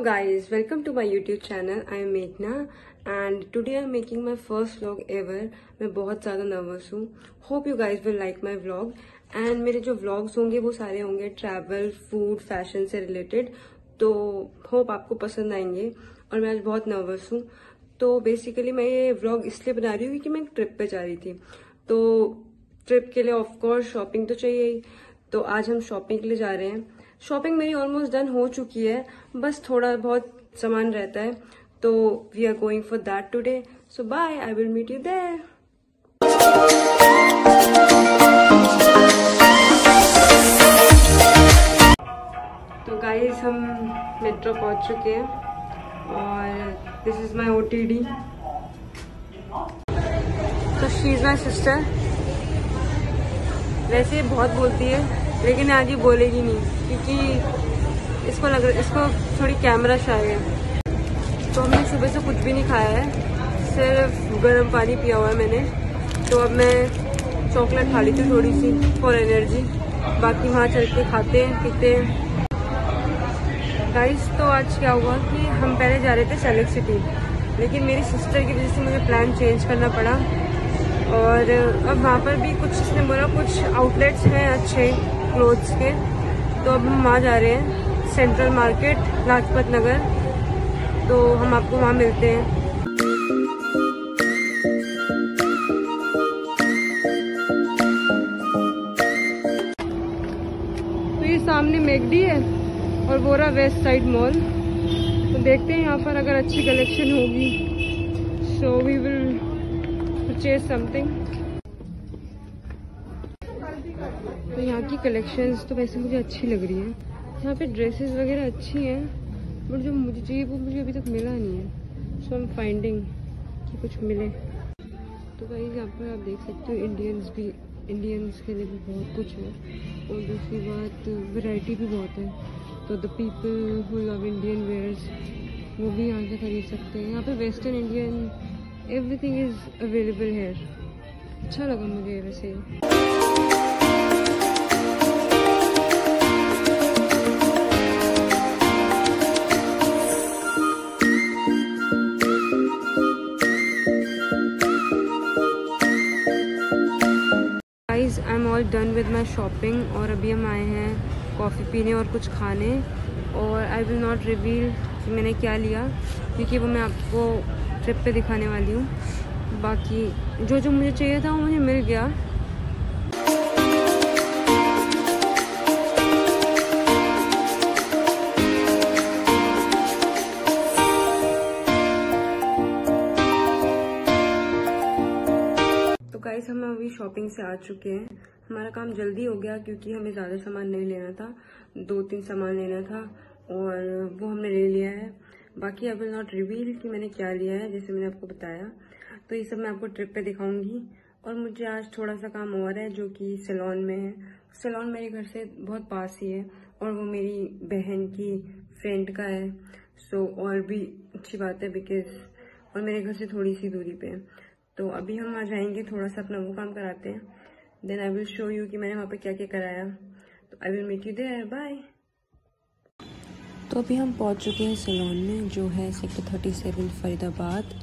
up guys, welcome to my youtube channel. I am Meghna and today i'm making my first vlog ever. मैं बहुत ज़्यादा nervous हूँ। Hope you guys will like my vlog and मेरे जो vlogs होंगे वो सारे होंगे ट्रैवल फ़ूड फ़ैशन से रिलेटेड तो होप आपको पसंद आएँगे और मैं आज बहुत नर्वस हूँ। तो बेसिकली मैं ये व्लॉग इसलिए बना रही हूँ क्योंकि मैं एक ट्रिप पे जा रही थी। तो ट्रिप के लिए ऑफकोर्स शॉपिंग तो चाहिए ही। तो आज हम शॉपिंग के लिए जा रहे हैं। शॉपिंग मेरी ऑलमोस्ट डन हो चुकी है। बस थोड़ा बहुत सामान रहता है। तो we are going for that today so bye I will meet you there तो गाइस हम मेट्रो पहुँच चुके हैं। और दिस इज़ माय ओटीडी तो शी इज़ माई सिस्टर वैसे बहुत बोलती है। लेकिन आज ये बोलेगी नहीं, क्योंकि इसको लग रहा, इसको थोड़ी कैमरा शाय है। तो हमने सुबह से कुछ भी नहीं खाया है, सिर्फ़ गर्म पानी पिया हुआ है मैंने। तो अब मैं चॉकलेट खा ली थी थोड़ी सी फॉर एनर्जी बाकी वहाँ चल के खाते हैं, पीते हैं। गाइस तो आज क्या हुआ कि हम पहले जा रहे थे सेलेक्ट सिटी लेकिन मेरी सिस्टर की वजह से मुझे प्लान चेंज करना पड़ा। और अब वहाँ पर भी कुछ इसने बोला कुछ आउटलेट्स हैं अच्छे। क्लोथ्स के। तो अब हम वहाँ जा रहे हैं, सेंट्रल मार्केट, लाजपत नगर। तो हम आपको वहाँ मिलते हैं। तो ये सामने मेगडी है और रहा वेस्ट साइड मॉल। तो देखते हैं यहाँ पर अगर अच्छी कलेक्शन होगी so we will purchase something तो यहाँ की कलेक्शंस तो वैसे मुझे अच्छी लग रही है। यहाँ पे ड्रेसेस वगैरह अच्छी हैं बट जो मुझे चाहिए वो मुझे अभी तक मिला नहीं है। सो आई एम फाइंडिंग कि कुछ मिले। तो भाई यहाँ पर आप देख सकते हो इंडियंस भी इंडियंस के लिए भी बहुत कुछ है। और दूसरी बात वैरायटी भी बहुत है। तो the people who love Indian wears वो भी यहाँ से खरीद सकते हैं। यहाँ पे western Indian everything is available here अच्छा लगा मुझे वैसे। All done with my shopping और अभी हम आए हैं कॉफ़ी पीने और कुछ खाने और आई विल नॉट रिवील कि मैंने क्या लिया क्योंकि वो मैं आपको ट्रिप पे दिखाने वाली हूँ। बाकी जो जो मुझे चाहिए था वो मुझे मिल गया। तो गाइस हम अभी शॉपिंग से आ चुके हैं। हमारा काम जल्दी हो गया क्योंकि हमें ज़्यादा सामान नहीं लेना था। दो तीन सामान लेना था और वो हमने ले लिया है। बाकी आई विल नॉट रिवील कि मैंने क्या लिया है जैसे मैंने आपको बताया। तो ये सब मैं आपको ट्रिप पे दिखाऊँगी। और मुझे आज थोड़ा सा काम और है जो कि सैलॉन में है। सैलॉन मेरे घर से बहुत पास ही है और वो मेरी बहन की फ्रेंड का है। सो so, और भी अच्छी बात है बिकॉज़ और मेरे घर से थोड़ी सी दूरी पे है। तो अभी हम आ जाएँगे थोड़ा सा अपना वो काम कराते हैं। Then I will show you कि मैंने वहाँ पे क्या क्या कराया। तो I will meet you there bye तो अभी हम पहुँच चुके हैं सलोन में, जो है sector thirty seven Faridabad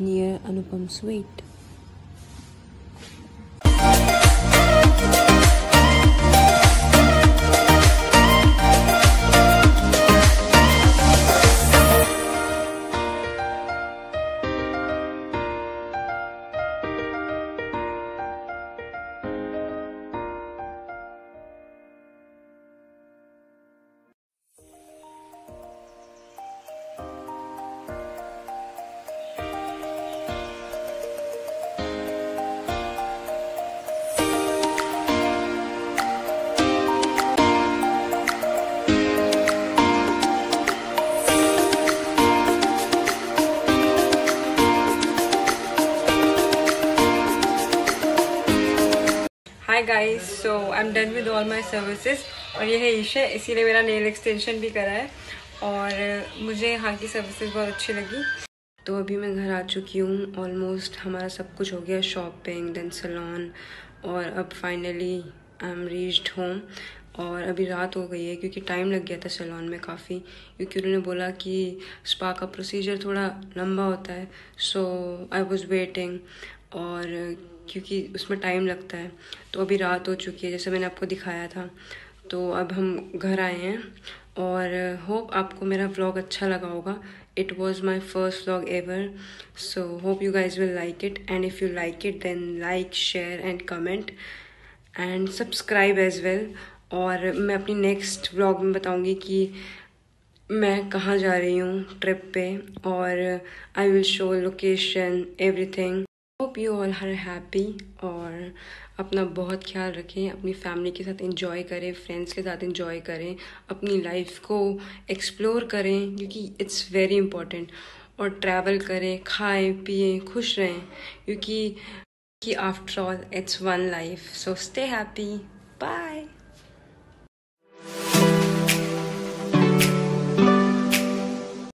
near Anupam sweet hi guys so I am done with all my services और ये है ईशा, इसीलिए मेरा नेल एक्सटेंशन भी करा है। और मुझे यहाँ की सर्विसेज़ बहुत अच्छी लगी। तो अभी मैं घर आ चुकी हूँ। ऑलमोस्ट हमारा सब कुछ हो गया। शॉपिंग देन सलोन और अब finally I am reached home और अभी रात हो गई है, क्योंकि टाइम लग गया था सैलॉन में काफ़ी। क्योंकि उन्होंने बोला कि स्पा का प्रोसीजर थोड़ा लंबा होता है। सो आई वॉज़ वेटिंग और क्योंकि उसमें टाइम लगता है। तो अभी रात हो चुकी है, जैसे मैंने आपको दिखाया था। तो अब हम घर आए हैं और होप आपको मेरा व्लॉग अच्छा लगा होगा। It was my first vlog ever so hope you guys will like it and if you like it then like share and comment and subscribe as well और मैं अपनी नेक्स्ट व्लॉग में बताऊँगी कि मैं कहाँ जा रही हूँ ट्रिप पे। और I will show location everything hope you all her happy और अपना बहुत ख्याल रखें, अपनी फैमिली के साथ इंजॉय करें फ्रेंड्स के साथ इंजॉय करें, अपनी लाइफ को एक्सप्लोर करें, क्योंकि इट्स वेरी इंपॉर्टेंट और ट्रैवल करें, खाएँ, पिए, खुश रहें, क्योंकि after all it's one life so stay happy bye